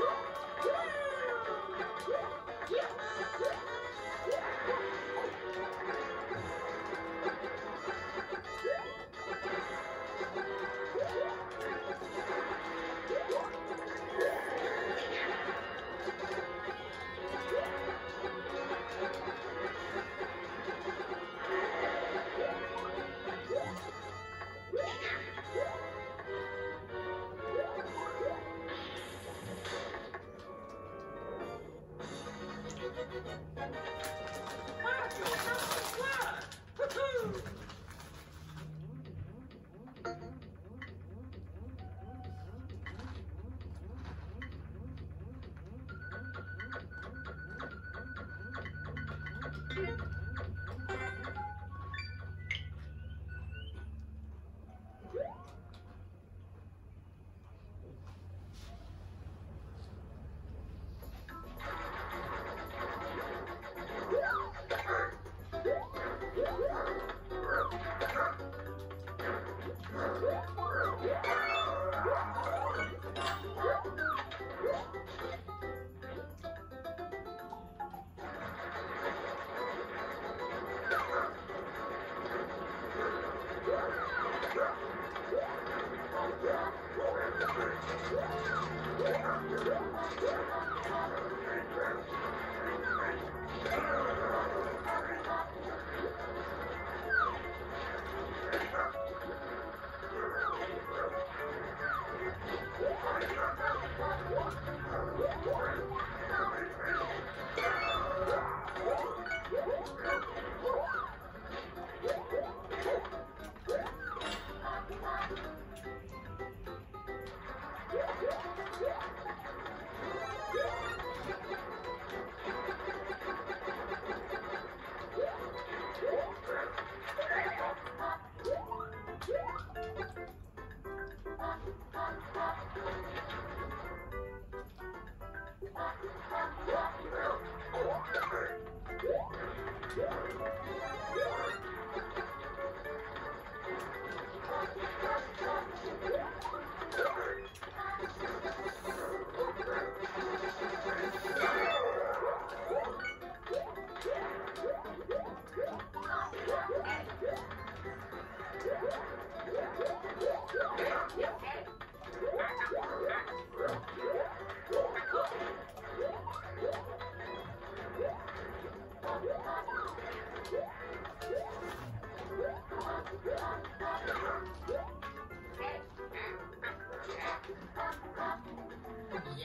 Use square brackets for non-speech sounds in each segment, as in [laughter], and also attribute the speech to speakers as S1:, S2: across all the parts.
S1: Mario, [laughs]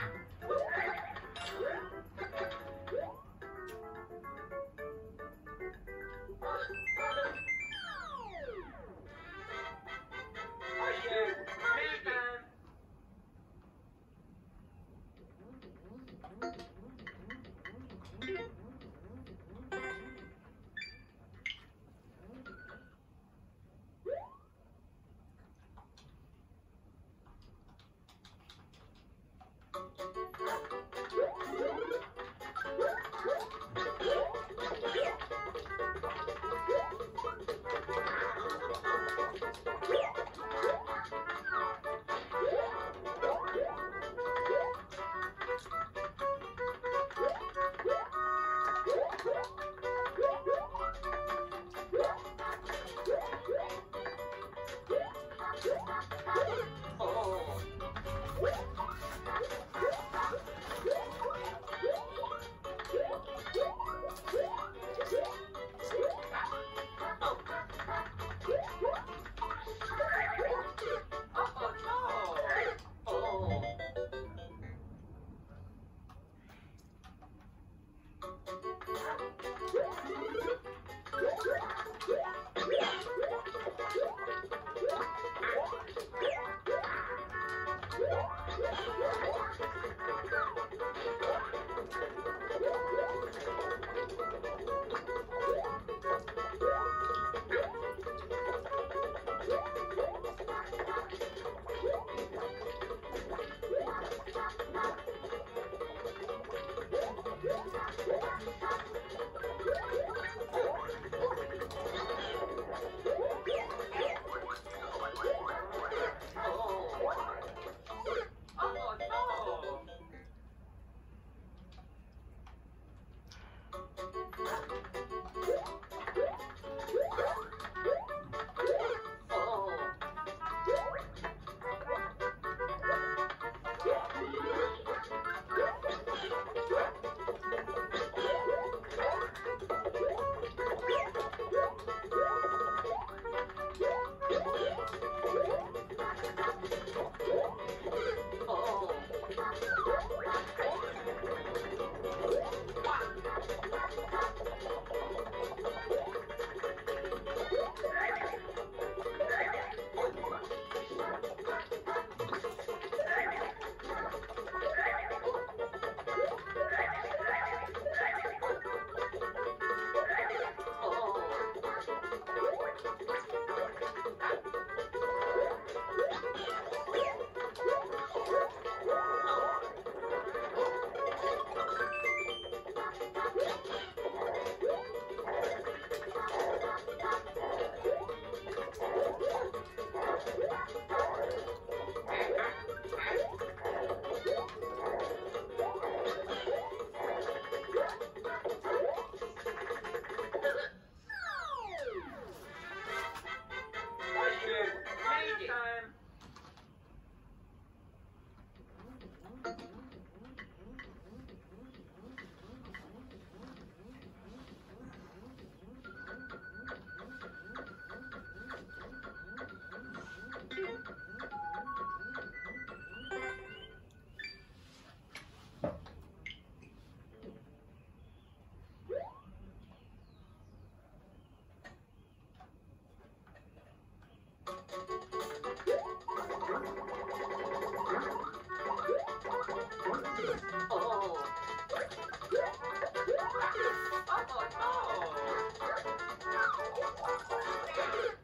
S1: Mario, Megan!
S2: Thank you.
S1: Oh. Oh no!